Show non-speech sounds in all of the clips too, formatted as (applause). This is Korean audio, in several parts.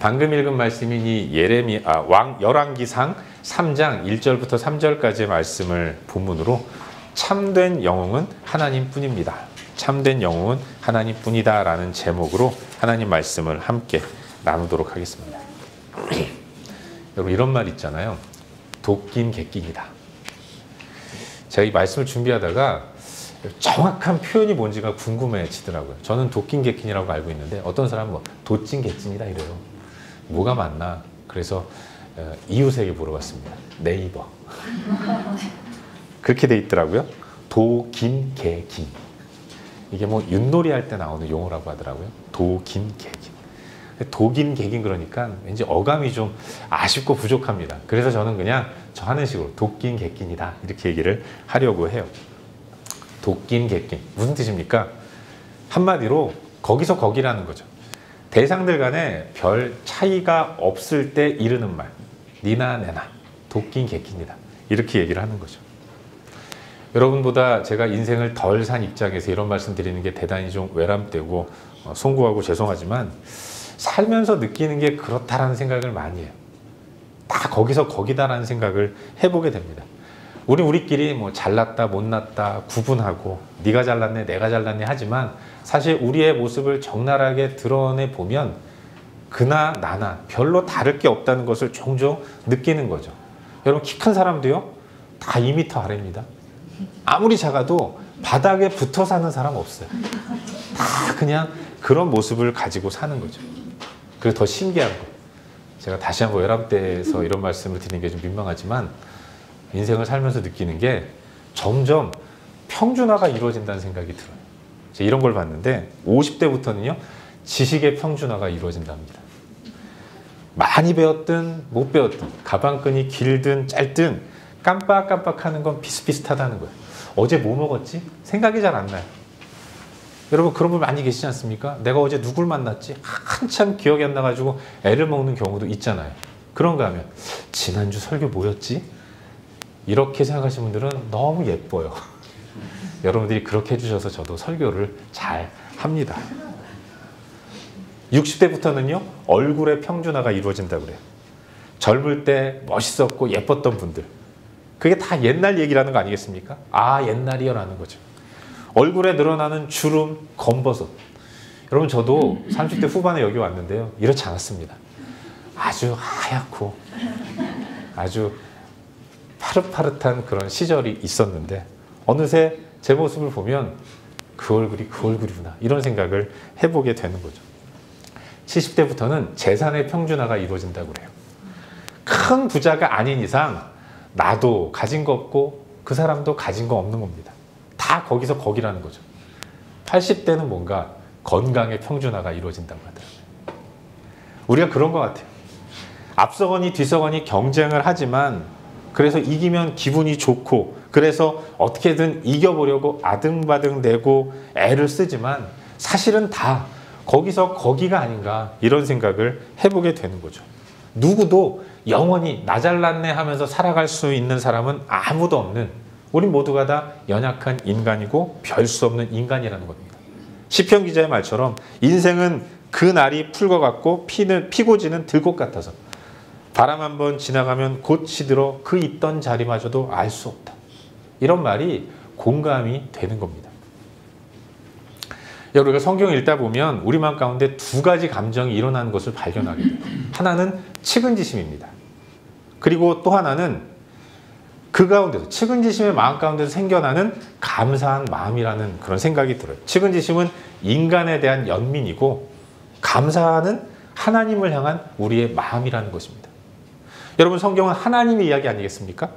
방금 읽은 말씀이 이 예레미 아, 왕 열왕기상 3장 1절부터 3절까지의 말씀을 본문으로 참된 영웅은 하나님뿐입니다. 참된 영웅은 하나님뿐이다라는 제목으로 하나님 말씀을 함께 나누도록 하겠습니다. (clears throat) 여러분 이런 말 있잖아요. 도낀 객낀이다. 제가 이 말씀을 준비하다가 정확한 표현이 뭔지가 궁금해지더라고요. 저는 도낀 객낀이라고 알고 있는데 어떤 사람은 뭐 도찐 객찐이다 이래요. 뭐가 맞나? 그래서 어, 이웃에게 물어봤습니다. 네이버. 그렇게 돼 있더라고요. 도 긴 개 긴. 이게 뭐 윷놀이 할 때 나오는 용어라고 하더라고요. 도 긴 개긴. 도긴 개긴 그러니까 왠지 어감이 좀 아쉽고 부족합니다. 그래서 저는 그냥 저 하는 식으로 도낀 개낀이다 이렇게 얘기를 하려고 해요. 도낀 개낀 무슨 뜻입니까? 한마디로 거기서 거기라는 거죠. 대상들 간에 별 차이가 없을 때 이르는 말 니나 내나 도낀 개낀이다 이렇게 얘기를 하는 거죠. 여러분보다 제가 인생을 덜 산 입장에서 이런 말씀 드리는 게 대단히 좀 외람되고 어, 송구하고 죄송하지만 살면서 느끼는 게 그렇다라는 생각을 많이 해요. 다 거기서 거기다라는 생각을 해보게 됩니다. 우리 우리끼리 뭐 잘났다 못났다 구분하고 네가 잘났네 내가 잘났네 하지만 사실 우리의 모습을 적나라하게 드러내 보면 그나 나나 별로 다를 게 없다는 것을 종종 느끼는 거죠. 여러분 키 큰 사람도요 다 2m 아래입니다. 아무리 작아도 바닥에 붙어 사는 사람 없어요. 다 그냥 그런 모습을 가지고 사는 거죠. 그리고 더 신기한 거. 제가 다시 한번 외람 때에서 이런 말씀을 드리는 게 좀 민망하지만 인생을 살면서 느끼는 게 점점 평준화가 이루어진다는 생각이 들어요. 이런 걸 봤는데 50대부터는요 지식의 평준화가 이루어진답니다. 많이 배웠든 못 배웠든 가방끈이 길든 짧든 깜빡깜빡하는 건 비슷비슷하다는 거예요. 어제 뭐 먹었지? 생각이 잘 안 나요. 여러분 그런 분 많이 계시지 않습니까? 내가 어제 누굴 만났지? 한참 기억이 안 나가지고 애를 먹는 경우도 있잖아요. 그런가 하면 지난주 설교 뭐였지? 이렇게 생각하시는 분들은 너무 예뻐요. (laughs) 여러분들이 그렇게 해주셔서 저도 설교를 잘 합니다. 60대부터는요, 얼굴의 평준화가 이루어진다고 그래요. 젊을 때 멋있었고 예뻤던 분들. 그게 다 옛날 얘기라는 거 아니겠습니까? 아, 옛날이요라는 거죠. 얼굴에 늘어나는 주름, 검버섯. 여러분, 저도 30대 후반에 여기 왔는데요. 이렇지 않았습니다. 아주 하얗고, 아주 파릇파릇한 그런 시절이 있었는데, 어느새 제 모습을 보면 그 얼굴이 그 얼굴이구나. 이런 생각을 해보게 되는 거죠. 70대부터는 재산의 평준화가 이루어진다고 그래요. 큰 부자가 아닌 이상 나도 가진 거 없고 그 사람도 가진 거 없는 겁니다. 다 거기서 거기라는 거죠. 80대는 뭔가 건강의 평준화가 이루어진다고 하더라고요. 우리가 그런 것 같아요. 앞서거니 뒤서거니 경쟁을 하지만 그래서 이기면 기분이 좋고 그래서 어떻게든 이겨보려고 아등바등 내고 애를 쓰지만 사실은 다 거기서 거기가 아닌가 이런 생각을 해보게 되는 거죠. 누구도 영원히 나 잘났네 하면서 살아갈 수 있는 사람은 아무도 없는 우리 모두가 다 연약한 인간이고 별 수 없는 인간이라는 겁니다. 시편 기자의 말처럼 인생은 그 날이 풀 것 같고 피는 피고 지는 들꽃 같아서 바람 한번 지나가면 곧 시들어 그 있던 자리마저도 알 수 없다. 이런 말이 공감이 되는 겁니다. 우리가 성경을 읽다 보면 우리 마음 가운데 두 가지 감정이 일어나는 것을 발견하게 돼요. 하나는 측은지심입니다. 그리고 또 하나는 그 가운데서 측은지심의 마음 가운데서 생겨나는 감사한 마음이라는 그런 생각이 들어요. 측은지심은 인간에 대한 연민이고 감사하는 하나님을 향한 우리의 마음이라는 것입니다. 여러분 성경은 하나님의 이야기 아니겠습니까?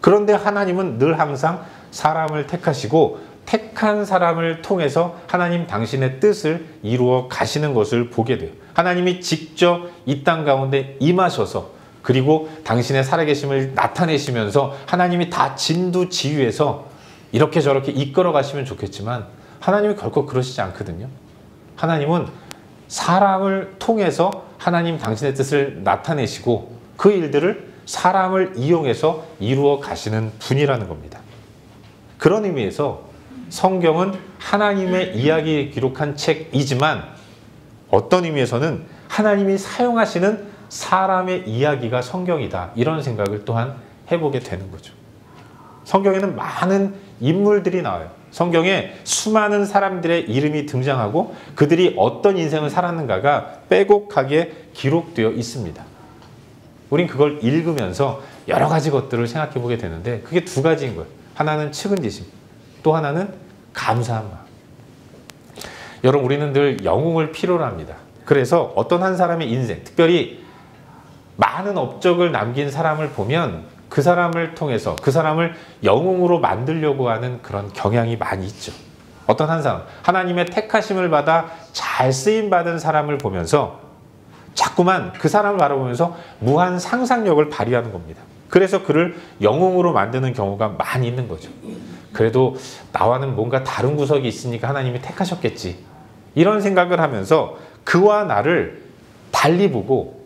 그런데 하나님은 늘 항상 사람을 택하시고 택한 사람을 통해서 하나님 당신의 뜻을 이루어 가시는 것을 보게 돼요. 하나님이 직접 이 땅 가운데 임하셔서 그리고 당신의 살아계심을 나타내시면서 하나님이 다 진두지휘해서 이렇게 저렇게 이끌어 가시면 좋겠지만 하나님이 결코 그러시지 않거든요. 하나님은 사람을 통해서 하나님 당신의 뜻을 나타내시고 그 일들을 사람을 이용해서 이루어 가시는 분이라는 겁니다. 그런 의미에서 성경은 하나님의 이야기를 기록한 책이지만 어떤 의미에서는 하나님이 사용하시는 사람의 이야기가 성경이다. 이런 생각을 또한 해보게 되는 거죠. 성경에는 많은 인물들이 나와요. 성경에 수많은 사람들의 이름이 등장하고 그들이 어떤 인생을 살았는가가 빼곡하게 기록되어 있습니다. 우린 그걸 읽으면서 여러 가지 것들을 생각해 보게 되는데 그게 두 가지인 거예요. 하나는 측은지심, 또 하나는 감사한 마음. 여러분 우리는 늘 영웅을 필요로 합니다. 그래서 어떤 한 사람의 인생, 특별히 많은 업적을 남긴 사람을 보면 그 사람을 통해서 그 사람을 영웅으로 만들려고 하는 그런 경향이 많이 있죠. 어떤 한 사람, 하나님의 택하심을 받아 잘 쓰임 받은 사람을 보면서 자꾸만 그 사람을 바라보면서 무한 상상력을 발휘하는 겁니다. 그래서 그를 영웅으로 만드는 경우가 많이 있는 거죠. 그래도 나와는 뭔가 다른 구석이 있으니까 하나님이 택하셨겠지. 이런 생각을 하면서 그와 나를 달리 보고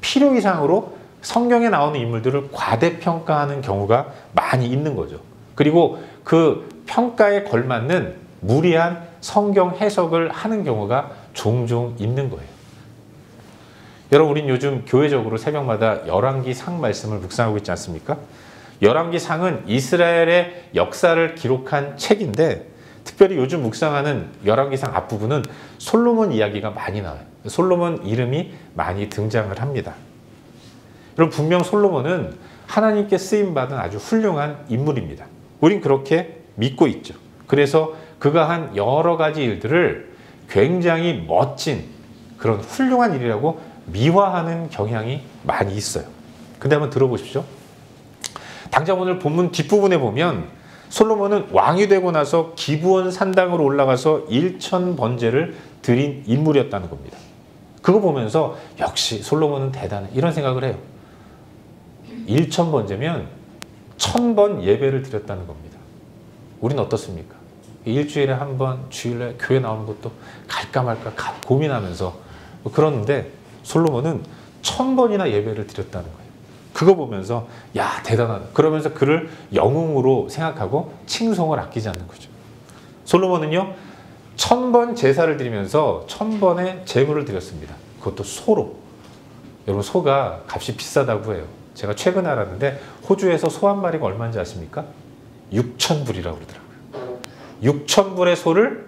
필요 이상으로 성경에 나오는 인물들을 과대평가하는 경우가 많이 있는 거죠. 그리고 그 평가에 걸맞는 무리한 성경 해석을 하는 경우가 종종 있는 거예요. 여러분, 우린 요즘 교회적으로 새벽마다 열왕기 상 말씀을 묵상하고 있지 않습니까? 열왕기 상은 이스라엘의 역사를 기록한 책인데 특별히 요즘 묵상하는 열왕기상 앞부분은 솔로몬 이야기가 많이 나와요. 솔로몬 이름이 많이 등장을 합니다. 여러분 분명 솔로몬은 하나님께 쓰임 받은 아주 훌륭한 인물입니다. 우린 그렇게 믿고 있죠. 그래서 그가 한 여러 가지 일들을 굉장히 멋진 그런 훌륭한 일이라고 미화하는 경향이 많이 있어요. 근데 한번 들어보십시오. 당장 오늘 본문 뒷부분에 보면 솔로몬은 왕이 되고 나서 기부원 산당으로 올라가서 일천 번제를 드린 인물이었다는 겁니다. 그거 보면서 역시 솔로몬은 대단해 이런 생각을 해요. 일천 번제면 천 번 예배를 드렸다는 겁니다. 우린 어떻습니까? 일주일에 한 번 주일날 교회 나오는 것도 갈까 말까 고민하면서 그러는데 솔로몬은 천 번이나 예배를 드렸다는 거예요. 그거 보면서 야 대단하다. 그러면서 그를 영웅으로 생각하고 칭송을 아끼지 않는 거죠. 솔로몬은요 천 번 제사를 드리면서 천 번의 제물을 드렸습니다. 그것도 소로. 여러분 소가 값이 비싸다고 해요. 제가 최근에 알았는데 호주에서 소 한 마리가 얼마인지 아십니까? 6천 불이라고 그러더라고요. 6천 불의 소를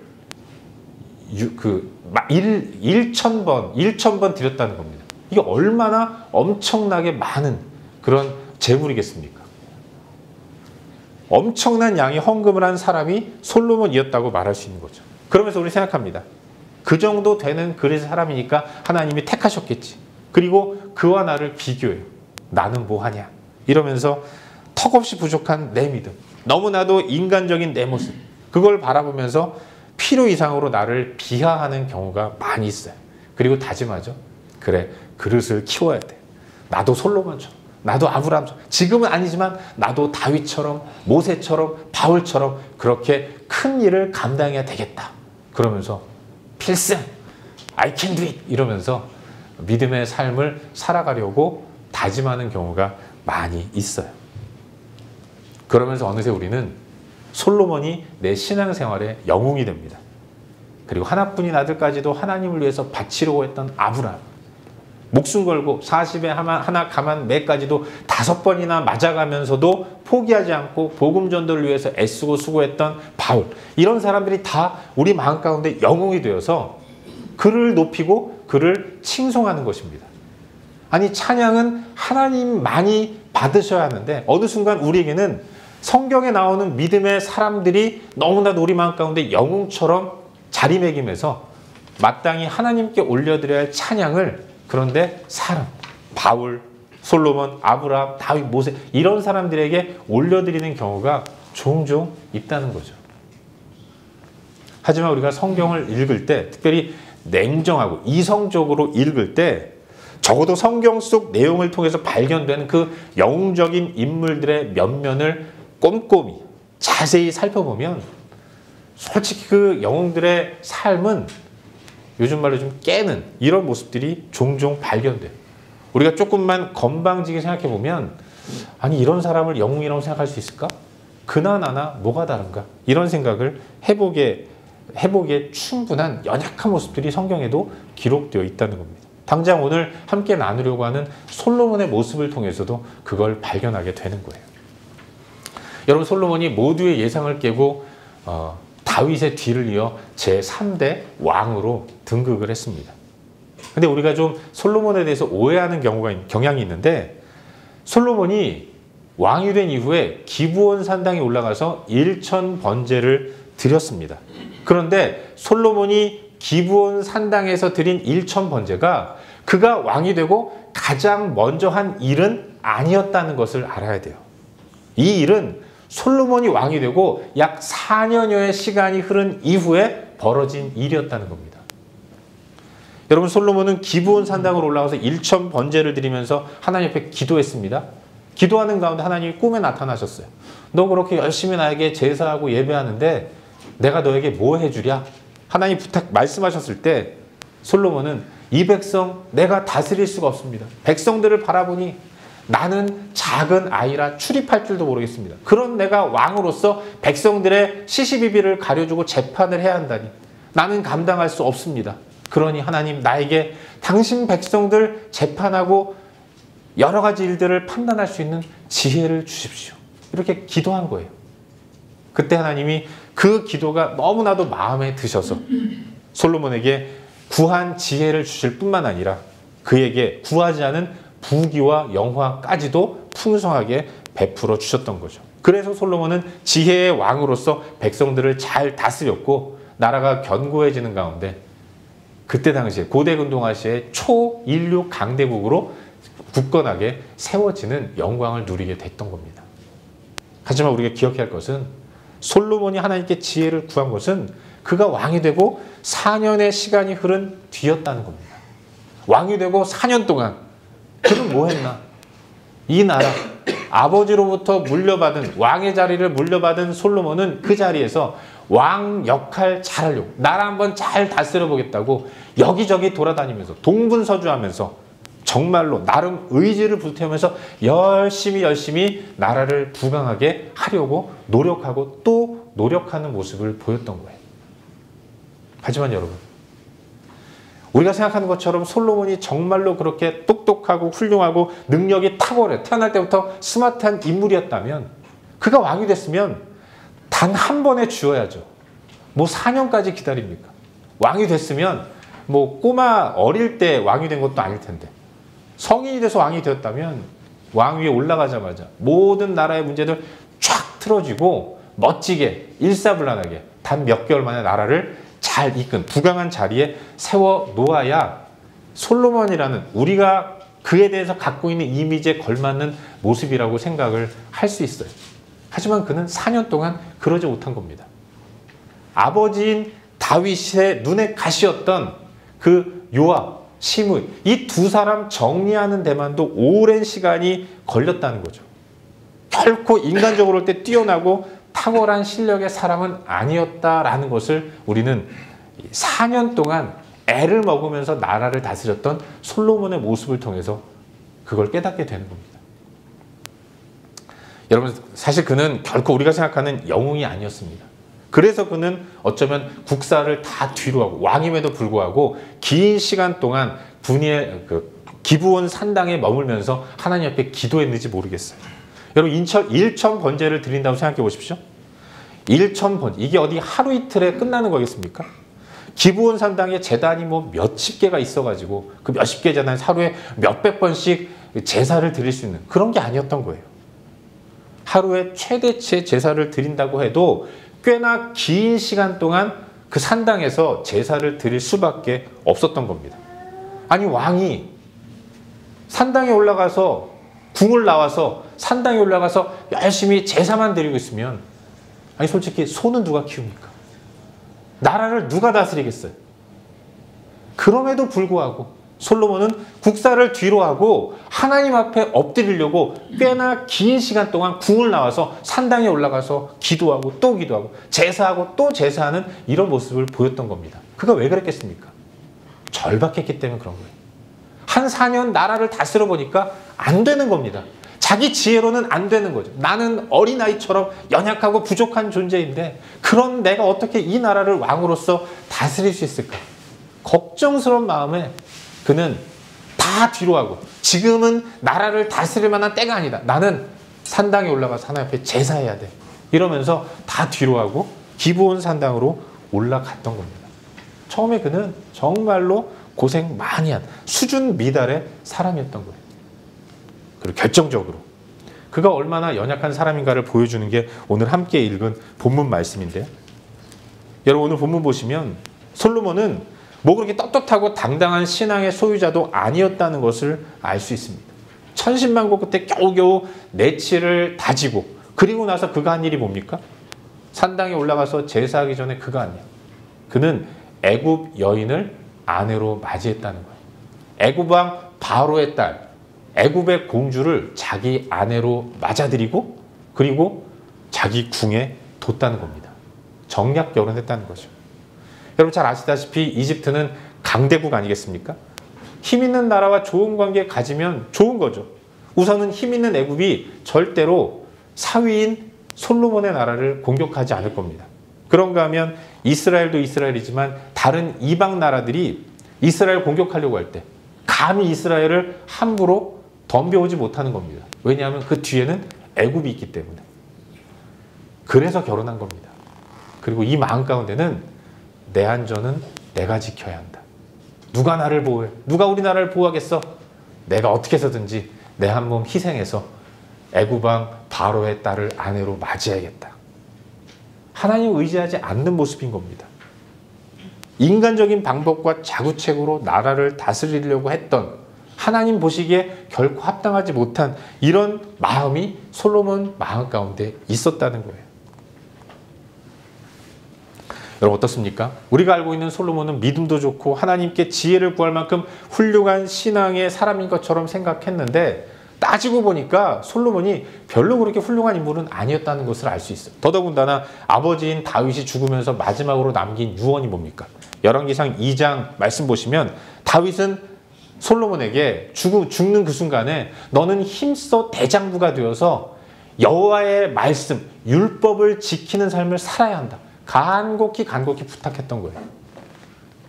유, 그 1, 1천 번, 1천 번 드렸다는 겁니다. 이게 얼마나 엄청나게 많은 그런 재물이겠습니까? 엄청난 양의 헌금을 한 사람이 솔로몬이었다고 말할 수 있는 거죠. 그러면서 우리 생각합니다. 그 정도 되는 그릇 사람이니까 하나님이 택하셨겠지. 그리고 그와 나를 비교해요. 나는 뭐 하냐? 이러면서 턱없이 부족한 내 믿음. 너무나도 인간적인 내 모습. 그걸 바라보면서 필요 이상으로 나를 비하하는 경우가 많이 있어요. 그리고 다짐하죠. 그래, 그릇을 키워야 돼. 나도 솔로몬처럼. 나도 아브라함처럼 지금은 아니지만 나도 다윗처럼 모세처럼 바울처럼 그렇게 큰 일을 감당해야 되겠다. 그러면서 필승 I can do it 이러면서 믿음의 삶을 살아가려고 다짐하는 경우가 많이 있어요. 그러면서 어느새 우리는 솔로몬이 내 신앙생활의 영웅이 됩니다. 그리고 하나뿐인 아들까지도 하나님을 위해서 바치려고 했던 아브라함. 목숨 걸고 40에 하나 가만 매까지도 다섯 번이나 맞아가면서도 포기하지 않고 복음 전도를 위해서 애쓰고 수고했던 바울 이런 사람들이 다 우리 마음 가운데 영웅이 되어서 그를 높이고 그를 칭송하는 것입니다. 아니 찬양은 하나님만이 받으셔야 하는데 어느 순간 우리에게는 성경에 나오는 믿음의 사람들이 너무나도 우리 마음 가운데 영웅처럼 자리매김해서 마땅히 하나님께 올려드려야 할 찬양을 그런데 사람, 바울, 솔로몬, 아브라함, 다윗, 모세 이런 사람들에게 올려드리는 경우가 종종 있다는 거죠. 하지만 우리가 성경을 읽을 때 특별히 냉정하고 이성적으로 읽을 때 적어도 성경 속 내용을 통해서 발견되는 그 영웅적인 인물들의 면면을 꼼꼼히 자세히 살펴보면 솔직히 그 영웅들의 삶은 요즘 말로 좀 깨는 이런 모습들이 종종 발견돼요. 우리가 조금만 건방지게 생각해 보면 아니 이런 사람을 영웅이라고 생각할 수 있을까? 그나나나 뭐가 다른가? 이런 생각을 해보게 해보기에 충분한 연약한 모습들이 성경에도 기록되어 있다는 겁니다. 당장 오늘 함께 나누려고 하는 솔로몬의 모습을 통해서도 그걸 발견하게 되는 거예요. 여러분 솔로몬이 모두의 예상을 깨고 어, 다윗의 뒤를 이어 제3대 왕으로 등극을 했습니다. 근데 우리가 좀 솔로몬에 대해서 오해하는 경우가 경향이 있는데 솔로몬이 왕이 된 이후에 기부원 산당에 올라가서 일천 번제를 드렸습니다. 그런데 솔로몬이 기부원 산당에서 드린 일천 번제가 그가 왕이 되고 가장 먼저 한 일은 아니었다는 것을 알아야 돼요. 이 일은 솔로몬이 왕이 되고 약 4년여의 시간이 흐른 이후에 벌어진 일이었다는 겁니다. 여러분 솔로몬은 기브온 산당으로 올라가서 일천 번제를 드리면서 하나님 앞에 기도했습니다. 기도하는 가운데 하나님이 꿈에 나타나셨어요. 너 그렇게 열심히 나에게 제사하고 예배하는데 내가 너에게 뭐 해주랴? 하나님 부탁 말씀하셨을 때 솔로몬은 이 백성 내가 다스릴 수가 없습니다. 백성들을 바라보니 나는 작은 아이라 출입할 줄도 모르겠습니다. 그런 내가 왕으로서 백성들의 시시비비를 가려주고 재판을 해야 한다니 나는 감당할 수 없습니다. 그러니 하나님 나에게 당신 백성들 재판하고 여러 가지 일들을 판단할 수 있는 지혜를 주십시오. 이렇게 기도한 거예요. 그때 하나님이 그 기도가 너무나도 마음에 드셔서 솔로몬에게 구한 지혜를 주실 뿐만 아니라 그에게 구하지 않은 부귀와 영화까지도 풍성하게 베풀어 주셨던 거죠. 그래서 솔로몬은 지혜의 왕으로서 백성들을 잘 다스렸고 나라가 견고해지는 가운데 그때 당시에 고대 근동아시아의 초인류 강대국으로 굳건하게 세워지는 영광을 누리게 됐던 겁니다. 하지만 우리가 기억해야 할 것은 솔로몬이 하나님께 지혜를 구한 것은 그가 왕이 되고 4년의 시간이 흐른 뒤였다는 겁니다. 왕이 되고 4년 동안 그는 뭐 했나? 이 나라 아버지로부터 물려받은 왕의 자리를 물려받은 솔로몬은 그 자리에서 왕 역할 잘하려고 나라 한번 잘 다스려 보겠다고 여기저기 돌아다니면서 동분서주하면서 정말로 나름 의지를 불태우면서 열심히 열심히 나라를 부강하게 하려고 노력하고 또 노력하는 모습을 보였던 거예요. 하지만 여러분 우리가 생각하는 것처럼 솔로몬이 정말로 그렇게 똑똑하고 훌륭하고 능력이 탁월해 태어날 때부터 스마트한 인물이었다면 그가 왕이 됐으면 단 한 번에 주어야죠. 뭐 4년까지 기다립니까? 왕이 됐으면 뭐 꼬마 어릴 때 왕이 된 것도 아닐 텐데 성인이 돼서 왕이 되었다면 왕 위에 올라가자마자 모든 나라의 문제들 쫙 틀어지고 멋지게 일사불란하게 단 몇 개월 만에 나라를 잘 이끈 부강한 자리에 세워 놓아야 솔로몬이라는 우리가 그에 대해서 갖고 있는 이미지에 걸맞는 모습이라고 생각을 할 수 있어요. 하지만 그는 4년 동안 그러지 못한 겁니다. 아버지인 다윗의 눈에 가시였던 그 요압, 시므 이 두 사람 정리하는 데만도 오랜 시간이 걸렸다는 거죠. 결코 인간적으로 때 뛰어나고 탁월한 실력의 사람은 아니었다라는 것을 우리는 4년 동안 애를 먹으면서 나라를 다스렸던 솔로몬의 모습을 통해서 그걸 깨닫게 되는 겁니다. 여러분 사실 그는 결코 우리가 생각하는 영웅이 아니었습니다. 그래서 그는 어쩌면 국사를 다 뒤로 하고 왕임에도 불구하고 긴 시간 동안 분의 그 기부원 산당에 머물면서 하나님 앞에 기도했는지 모르겠어요. 여러분 인천 일천 번제를 드린다고 생각해 보십시오. 일천 번제 이게 어디 하루 이틀에 끝나는 거겠습니까? 기부원 산당에 재단이 뭐 몇십 개가 있어가지고 그 몇십 개 재단 하루에 몇백 번씩 제사를 드릴 수 있는 그런 게 아니었던 거예요. 하루에 최대치의 제사를 드린다고 해도 꽤나 긴 시간 동안 그 산당에서 제사를 드릴 수밖에 없었던 겁니다. 아니 왕이 산당에 올라가서 궁을 나와서 산당에 올라가서 열심히 제사만 드리고 있으면 아니 솔직히 소는 누가 키웁니까? 나라를 누가 다스리겠어요? 그럼에도 불구하고 솔로몬은 국사를 뒤로 하고 하나님 앞에 엎드리려고 꽤나 긴 시간 동안 궁을 나와서 산당에 올라가서 기도하고 또 기도하고 제사하고 또 제사하는 이런 모습을 보였던 겁니다. 그가 왜 그랬겠습니까? 절박했기 때문에 그런 거예요. 한 4년 나라를 다스려 보니까 안 되는 겁니다. 자기 지혜로는 안 되는 거죠. 나는 어린아이처럼 연약하고 부족한 존재인데 그런 내가 어떻게 이 나라를 왕으로서 다스릴 수 있을까? 걱정스러운 마음에 그는 다 뒤로 하고 지금은 나라를 다스릴 만한 때가 아니다. 나는 산당에 올라가서 하나님 앞에 제사해야 돼. 이러면서 다 뒤로 하고 기브온 산당으로 올라갔던 겁니다. 처음에 그는 정말로 고생 많이 한 수준 미달의 사람이었던 거예요. 그리고 결정적으로 그가 얼마나 연약한 사람인가를 보여주는 게 오늘 함께 읽은 본문 말씀인데요. 여러분 오늘 본문 보시면 솔로몬은 뭐 그렇게 떳떳하고 당당한 신앙의 소유자도 아니었다는 것을 알 수 있습니다. 천신만고 끝에 겨우겨우 내치를 다지고 그리고 나서 그가 한 일이 뭡니까? 산당에 올라가서 제사하기 전에 그가 한 일. 그는 애굽 여인을 아내로 맞이했다는 거예요. 애굽 왕 바로의 딸 애굽의 공주를 자기 아내로 맞아들이고 그리고 자기 궁에 뒀다는 겁니다. 정략 결혼했다는 거죠. 여러분 잘 아시다시피 이집트는 강대국 아니겠습니까? 힘 있는 나라와 좋은 관계 가지면 좋은 거죠. 우선은 힘 있는 애굽이 절대로 사위인 솔로몬의 나라를 공격하지 않을 겁니다. 그런가 하면 이스라엘도 이스라엘이지만 다른 이방 나라들이 이스라엘 공격하려고 할 때 감히 이스라엘을 함부로 덤벼오지 못하는 겁니다. 왜냐하면 그 뒤에는 애굽이 있기 때문에. 그래서 결혼한 겁니다. 그리고 이 마음 가운데는 내 안전은 내가 지켜야 한다. 누가 나를 보호해? 누가 우리나라를 보호하겠어? 내가 어떻게 해서든지 내 한 몸 희생해서 애굽왕 바로의 딸을 아내로 맞이해야겠다. 하나님 의지하지 않는 모습인 겁니다. 인간적인 방법과 자구책으로 나라를 다스리려고 했던 하나님 보시기에 결코 합당하지 못한 이런 마음이 솔로몬 마음 가운데 있었다는 거예요. 여러분 어떻습니까? 우리가 알고 있는 솔로몬은 믿음도 좋고 하나님께 지혜를 구할 만큼 훌륭한 신앙의 사람인 것처럼 생각했는데 따지고 보니까 솔로몬이 별로 그렇게 훌륭한 인물은 아니었다는 것을 알 수 있어요. 더더군다나 아버지인 다윗이 죽으면서 마지막으로 남긴 유언이 뭡니까? 열왕기상 2장 말씀 보시면 다윗은 솔로몬에게 죽, 죽는 그 순간에 너는 힘써 대장부가 되어서 여호와의 말씀, 율법을 지키는 삶을 살아야 한다. 간곡히 간곡히 부탁했던 거예요.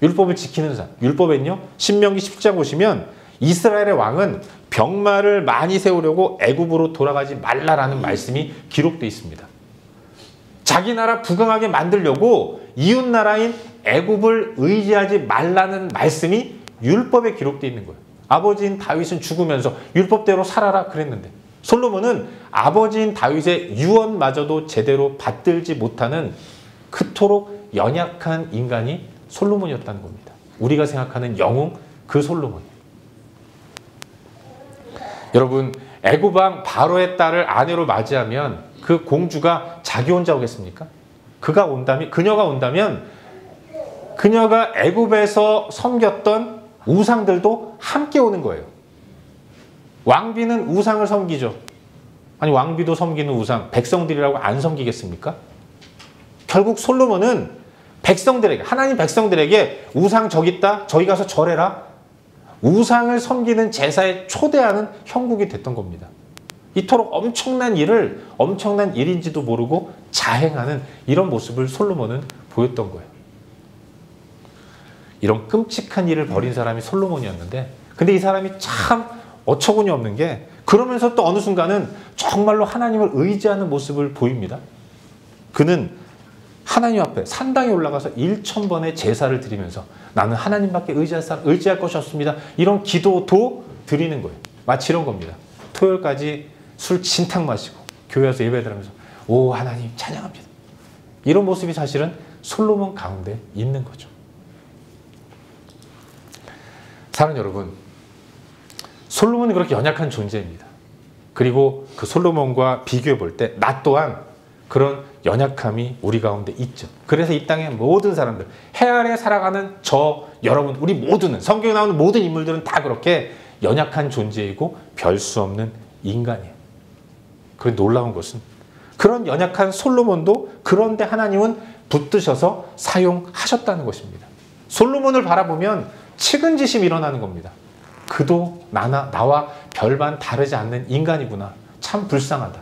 율법을 지키는 삶. 율법엔요. 신명기 10장 보시면 이스라엘의 왕은 병마를 많이 세우려고 애굽으로 돌아가지 말라라는 말씀이 기록되어 있습니다. 자기 나라 부강하게 만들려고 이웃 나라인 애굽을 의지하지 말라는 말씀이 율법에 기록되어 있는 거예요. 아버지인 다윗은 죽으면서 율법대로 살아라 그랬는데 솔로몬은 아버지인 다윗의 유언마저도 제대로 받들지 못하는 그토록 연약한 인간이 솔로몬이었다는 겁니다. 우리가 생각하는 영웅 그 솔로몬. 여러분 애굽왕 바로의 딸을 아내로 맞이하면 그 공주가 자기 혼자 오겠습니까? 그가 온다면 그녀가 온다면 그녀가 애굽에서 섬겼던 우상들도 함께 오는 거예요. 왕비는 우상을 섬기죠. 아니 왕비도 섬기는 우상 백성들이라고 안 섬기겠습니까? 결국 솔로몬은 백성들에게 하나님 백성들에게 우상 저기 있다 저기 가서 절해라 우상을 섬기는 제사에 초대하는 형국이 됐던 겁니다. 이토록 엄청난 일을 엄청난 일인지도 모르고 자행하는 이런 모습을 솔로몬은 보였던 거예요. 이런 끔찍한 일을 벌인 사람이 솔로몬이었는데 근데 이 사람이 참 어처구니 없는 게 그러면서 또 어느 순간은 정말로 하나님을 의지하는 모습을 보입니다. 그는 하나님 앞에 산당에 올라가서 1천 번의 제사를 드리면서 나는 하나님밖에 의지할, 사람, 의지할 것이 없습니다. 이런 기도도 드리는 거예요. 마치 이런 겁니다. 토요일까지 술 진탕 마시고 교회에서 예배 드리면서 오 하나님 찬양합니다. 이런 모습이 사실은 솔로몬 가운데 있는 거죠. 사랑 여러분, 솔로몬이 그렇게 연약한 존재입니다. 그리고 그 솔로몬과 비교해 볼 때 나 또한 그런 연약함이 우리 가운데 있죠. 그래서 이 땅의 모든 사람들, 해 아래 살아가는 저 여러분, 우리 모두는 성경에 나오는 모든 인물들은 다 그렇게 연약한 존재이고 별 수 없는 인간이에요. 그 놀라운 것은 그런 연약한 솔로몬도 그런데 하나님은 붙드셔서 사용하셨다는 것입니다. 솔로몬을 바라보면 측은지심이 일어나는 겁니다. 그도 나나 나와 별반 다르지 않는 인간이구나. 참 불쌍하다.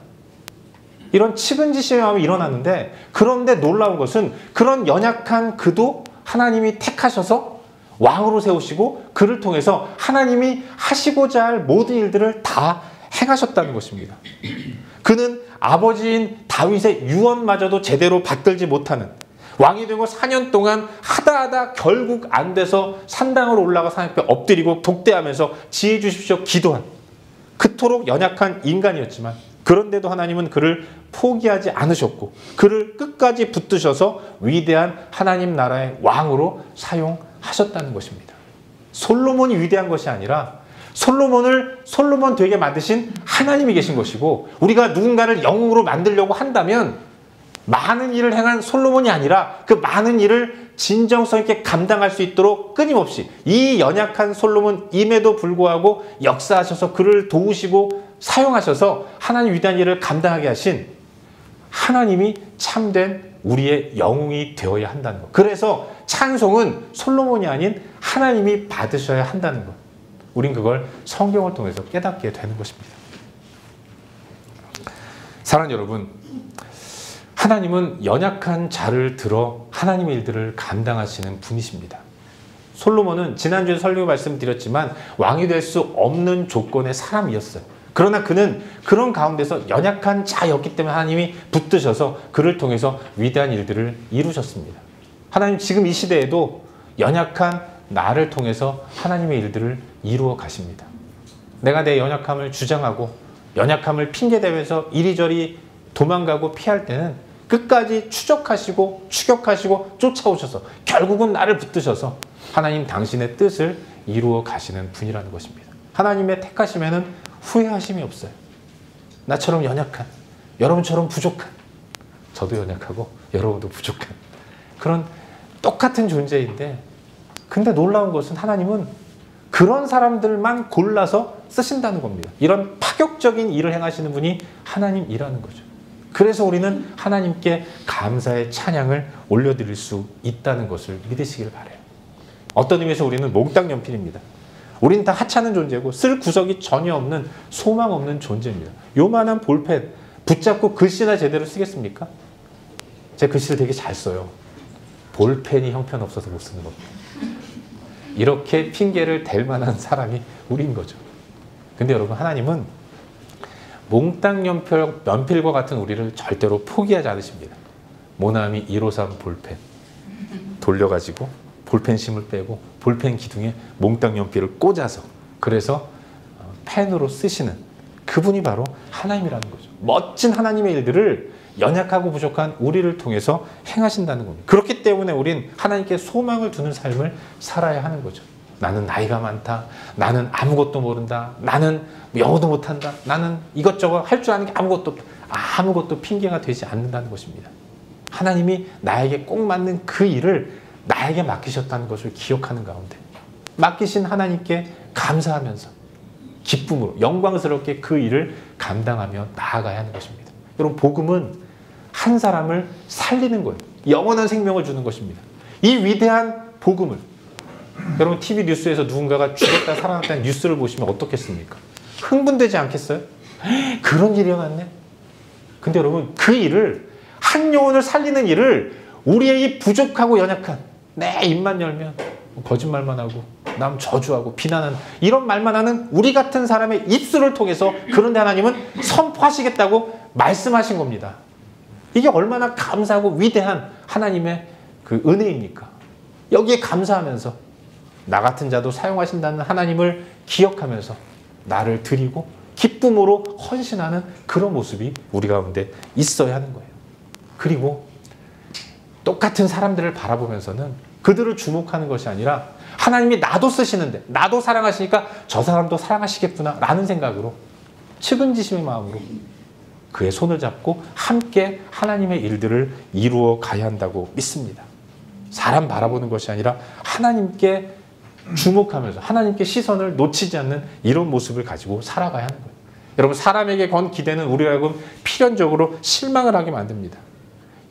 이런 측은지심의 마음이 일어났는데 그런데 놀라운 것은 그런 연약한 그도 하나님이 택하셔서 왕으로 세우시고 그를 통해서 하나님이 하시고자 할 모든 일들을 다 행하셨다는 것입니다. 그는 아버지인 다윗의 유언마저도 제대로 받들지 못하는 왕이 되고 4년 동안 하다 하다 결국 안 돼서 산당으로 올라가 앞에 엎드리고 독대하면서 지혜 주십시오 기도한 그토록 연약한 인간이었지만 그런데도 하나님은 그를 포기하지 않으셨고 그를 끝까지 붙드셔서 위대한 하나님 나라의 왕으로 사용하셨다는 것입니다. 솔로몬이 위대한 것이 아니라 솔로몬을 솔로몬 되게 만드신 하나님이 계신 것이고 우리가 누군가를 영웅으로 만들려고 한다면 많은 일을 행한 솔로몬이 아니라 그 많은 일을 진정성 있게 감당할 수 있도록 끊임없이 이 연약한 솔로몬임에도 불구하고 역사하셔서 그를 도우시고 사용하셔서 하나님 위대한 일을 감당하게 하신 하나님이 참된 우리의 영웅이 되어야 한다는 것. 그래서 찬송은 솔로몬이 아닌 하나님이 받으셔야 한다는 것. 우린 그걸 성경을 통해서 깨닫게 되는 것입니다. 사랑 여러분, 하나님은 연약한 자를 들어 하나님의 일들을 감당하시는 분이십니다. 솔로몬은 지난주에 설교 말씀드렸지만 왕이 될 수 없는 조건의 사람이었어요. 그러나 그는 그런 가운데서 연약한 자였기 때문에 하나님이 붙드셔서 그를 통해서 위대한 일들을 이루셨습니다. 하나님 지금 이 시대에도 연약한 나를 통해서 하나님의 일들을 이루어 가십니다. 내가 내 연약함을 주장하고 연약함을 핑계대면서 이리저리 도망가고 피할 때는 끝까지 추적하시고 추격하시고 쫓아오셔서 결국은 나를 붙드셔서 하나님 당신의 뜻을 이루어 가시는 분이라는 것입니다. 하나님의 택하심에는 후회하심이 없어요. 나처럼 연약한, 여러분처럼 부족한, 저도 연약하고 여러분도 부족한 그런 똑같은 존재인데 근데 놀라운 것은 하나님은 그런 사람들만 골라서 쓰신다는 겁니다. 이런 파격적인 일을 행하시는 분이 하나님이라는 거죠. 그래서 우리는 하나님께 감사의 찬양을 올려드릴 수 있다는 것을 믿으시길 바래요. 어떤 의미에서 우리는 몽땅 연필입니다. 우리는 다 하찮은 존재고 쓸 구석이 전혀 없는 소망 없는 존재입니다. 요만한 볼펜 붙잡고 글씨나 제대로 쓰겠습니까? 제 글씨를 되게 잘 써요. 볼펜이 형편없어서 못 쓰는 겁니다. 이렇게 핑계를 댈 만한 사람이 우리인 거죠. 근데 여러분 하나님은 몽땅 연필, 연필과 같은 우리를 절대로 포기하지 않으십니다. 모나미 153 볼펜 돌려가지고 볼펜 심을 빼고 볼펜 기둥에 몽땅 연필을 꽂아서 그래서 어, 펜으로 쓰시는 그분이 바로 하나님이라는 거죠. 멋진 하나님의 일들을 연약하고 부족한 우리를 통해서 행하신다는 겁니다. 그렇기 때문에 우린 하나님께 소망을 두는 삶을 살아야 하는 거죠. 나는 나이가 많다. 나는 아무것도 모른다. 나는 영어도 못한다. 나는 이것저것 할 줄 아는 게 아무것도 아무것도 핑계가 되지 않는다는 것입니다. 하나님이 나에게 꼭 맞는 그 일을 나에게 맡기셨다는 것을 기억하는 가운데 맡기신 하나님께 감사하면서 기쁨으로 영광스럽게 그 일을 감당하며 나아가야 하는 것입니다. 여러분 복음은 한 사람을 살리는 거예요. 영원한 생명을 주는 것입니다. 이 위대한 복음을 여러분 TV 뉴스에서 누군가가 죽었다 살아났다는 뉴스를 보시면 어떻겠습니까? 흥분되지 않겠어요? (gasps) 그런 일이 일어났네. 근데 여러분 그 일을 한 영혼을 살리는 일을 우리의 이 부족하고 연약한 내 입만 열면 거짓말만 하고 남 저주하고 비난하는 이런 말만 하는 우리 같은 사람의 입술을 통해서 그런데 하나님은 선포하시겠다고 말씀하신 겁니다. 이게 얼마나 감사하고 위대한 하나님의 그 은혜입니까? 여기에 감사하면서 나 같은 자도 사용하신다는 하나님을 기억하면서 나를 드리고 기쁨으로 헌신하는 그런 모습이 우리 가운데 있어야 하는 거예요. 그리고 똑같은 사람들을 바라보면서는 그들을 주목하는 것이 아니라 하나님이 나도 쓰시는데 나도 사랑하시니까 저 사람도 사랑하시겠구나 라는 생각으로 측은지심의 마음으로 그의 손을 잡고 함께 하나님의 일들을 이루어 가야 한다고 믿습니다. 사람 바라보는 것이 아니라 하나님께 주목하면서 하나님께 시선을 놓치지 않는 이런 모습을 가지고 살아가야 하는 거예요. 여러분 사람에게 건 기대는 우리가 알고 필연적으로 실망을 하게 만듭니다.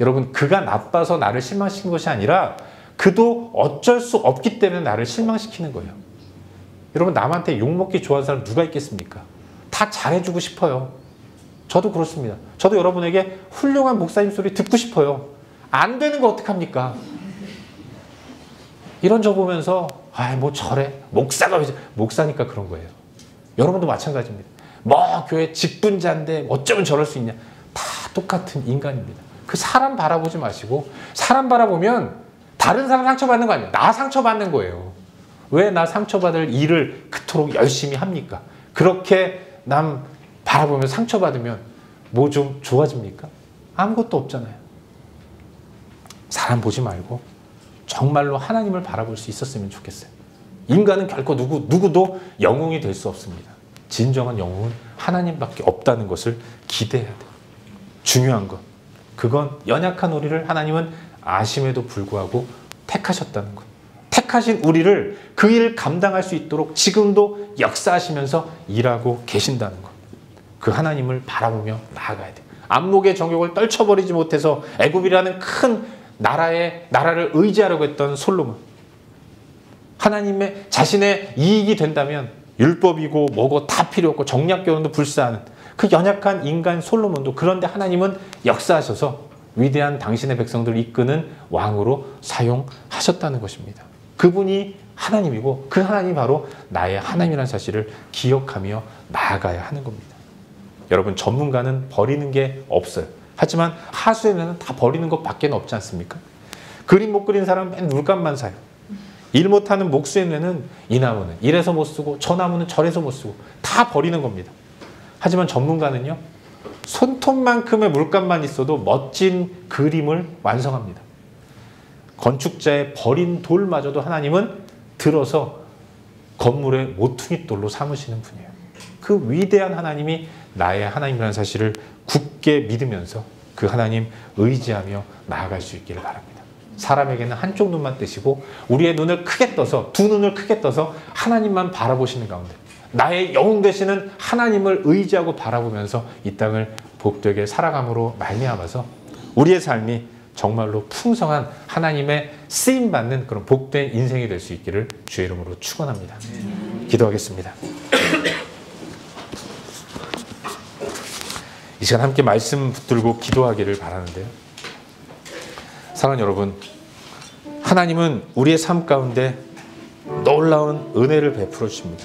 여러분 그가 나빠서 나를 실망시킨 것이 아니라 그도 어쩔 수 없기 때문에 나를 실망시키는 거예요. 여러분 남한테 욕먹기 좋아하는 사람 누가 있겠습니까? 다 잘해주고 싶어요. 저도 그렇습니다. 저도 여러분에게 훌륭한 목사님 소리 듣고 싶어요. 안 되는 거 어떡합니까? 이런 저 보면서 아뭐 저래 목사가 왜 저- 목사니까 그런 거예요. 여러분도 마찬가지입니다. 뭐 교회 직분자인데 어쩌면 저럴 수 있냐? 다 똑같은 인간입니다. 그 사람 바라보지 마시고 사람 바라보면 다른 사람 상처받는 거 아니에요. 나 상처받는 거예요. 왜 나 상처받을 일을 그토록 열심히 합니까? 그렇게 남 바라보면 상처받으면 뭐 좀 좋아집니까? 아무것도 없잖아요. 사람 보지 말고 정말로 하나님을 바라볼 수 있었으면 좋겠어요. 인간은 결코 누구, 누구도 영웅이 될 수 없습니다. 진정한 영웅은 하나님밖에 없다는 것을 기대해야 돼요. 중요한 것. 그건 연약한 우리를 하나님은 아심에도 불구하고 택하셨다는 것. 택하신 우리를 그 일을 감당할 수 있도록 지금도 역사하시면서 일하고 계신다는 것. 그 하나님을 바라보며 나아가야 돼. 안목의 정욕을 떨쳐버리지 못해서 애굽이라는 큰 나라의 나라를 의지하려고 했던 솔로몬. 하나님의 자신의 이익이 된다면 율법이고 뭐고 다 필요 없고 정략 결혼도 불사하는 그 연약한 인간 솔로몬도 그런데 하나님은 역사하셔서 위대한 당신의 백성들을 이끄는 왕으로 사용하셨다는 것입니다. 그분이 하나님이고 그 하나님이 바로 나의 하나님이라는 사실을 기억하며 나아가야 하는 겁니다. 여러분 전문가는 버리는 게 없어요. 하지만 하수에는 다 버리는 것밖에 없지 않습니까? 그림 못 그린 사람은 맨 물감만 사요. 일 못하는 목수에는 이 나무는 이래서 못 쓰고 저 나무는 저래서 못 쓰고 다 버리는 겁니다. 하지만 전문가는요 손톱만큼의 물감만 있어도 멋진 그림을 완성합니다. 건축자의 버린 돌마저도 하나님은 들어서 건물의 모퉁이 돌로 삼으시는 분이에요. 그 위대한 하나님이 나의 하나님이라는 사실을 굳게 믿으면서 그 하나님 의지하며 나아갈 수 있기를 바랍니다. 사람에게는 한쪽 눈만 뜨시고 우리의 눈을 크게 떠서 두 눈을 크게 떠서 하나님만 바라보시는 가운데 나의 영웅 되시는 하나님을 의지하고 바라보면서 이 땅을 복되게 살아감으로 말미암아서 우리의 삶이 정말로 풍성한 하나님의 쓰임 받는 그런 복된 인생이 될 수 있기를 주의 이름으로 축원합니다. 기도하겠습니다. 이 시간 함께 말씀 붙들고 기도하기를 바라는데요. 사랑하는 여러분, 하나님은 우리의 삶 가운데 놀라운 은혜를 베풀어 주십니다.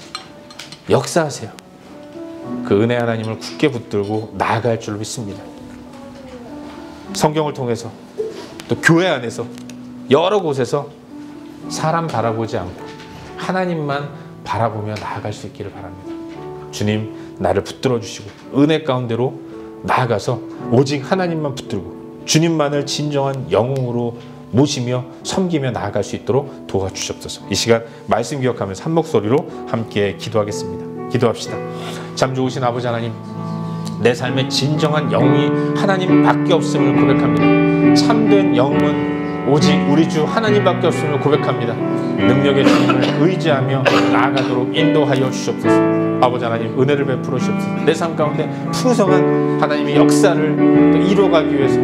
역사하세요. 그 은혜 하나님을 굳게 붙들고 나아갈 줄 믿습니다. 성경을 통해서 또 교회 안에서 여러 곳에서 사람 바라보지 않고 하나님만 바라보며 나아갈 수 있기를 바랍니다. 주님 나를 붙들어 주시고 은혜 가운데로 나아가서 오직 하나님만 붙들고 주님만을 진정한 영웅으로 모시며 섬기며 나아갈 수 있도록 도와주시옵소서. 이 시간 말씀 기억하면서 한 목소리로 함께 기도하겠습니다. 기도합시다. 참 좋으신 아버지 하나님, 내 삶의 진정한 영웅이 하나님밖에 없음을 고백합니다. 참된 영웅은 오직 우리 주 하나님밖에 없음을 고백합니다. 능력의 주님을 의지하며 나아가도록 인도하여 주시옵소서. 아버지 하나님 은혜를 베풀어 주시옵소서. 내 삶 가운데 풍성한 하나님의 역사를 또 이루어가기 위해서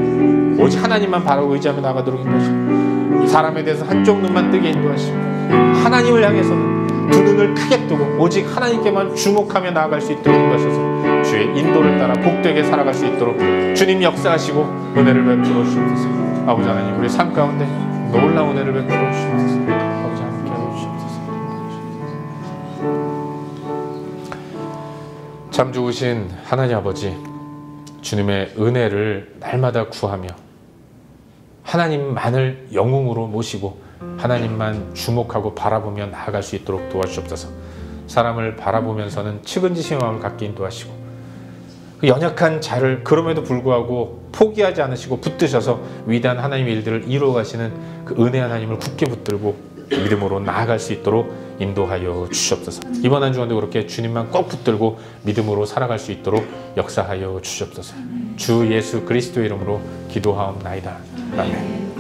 오직 하나님만 바라고 의지하며 나가도록 인도하시고 사람에 대해서 한쪽 눈만 뜨게 인도하시고 하나님을 향해서는 두 눈을 크게 뜨고 오직 하나님께만 주목하며 나아갈 수 있도록 인도하셔서. 주의 인도를 따라 복되게 살아갈 수 있도록 주님 역사하시고 은혜를 베풀어 주시옵소서 아버지 하나님 우리 삶 가운데 놀라운 은혜를 베풀어 주시옵소서 참 좋으신 하나님 아버지 주님의 은혜를 날마다 구하며 하나님만을 영웅으로 모시고 하나님만 주목하고 바라보며 나아갈 수 있도록 도와주옵소서. 사람을 바라보면서는 측은지심의 마음을 갖게 인도하시고 그 연약한 자를 그럼에도 불구하고 포기하지 않으시고 붙드셔서 위대한 하나님의 일들을 이루어 가시는 그 은혜 하나님을 굳게 붙들고 믿음으로 나아갈 수 있도록 인도하여 주시옵소서. 이번 한 주간도 그렇게 주님만 꼭 붙들고 믿음으로 살아갈 수 있도록 역사하여 주시옵소서. 주 예수 그리스도의 이름으로 기도하옵나이다. 아멘.